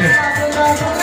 不。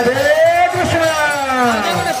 Radhe Krishna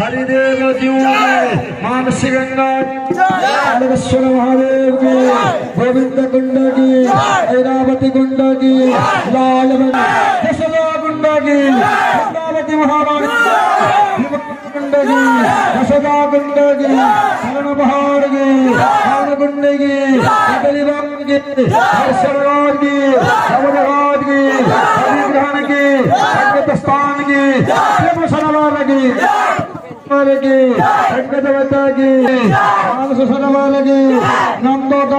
ہردے منگاش مہاد گوندگی گندگی محاور گندگی رنگستانگی نمک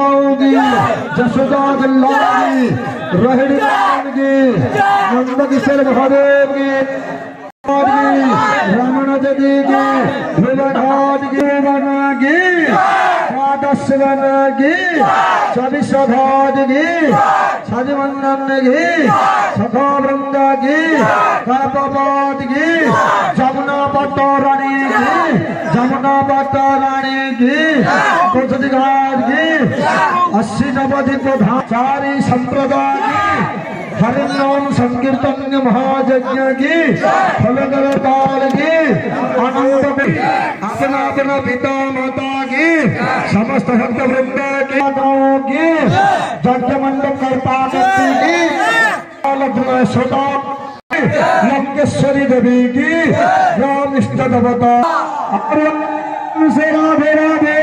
برگی پاٹ سب سبادی سب بندی اپنا اپنا پتا ہرداؤں کی Sera, Vera, Vera.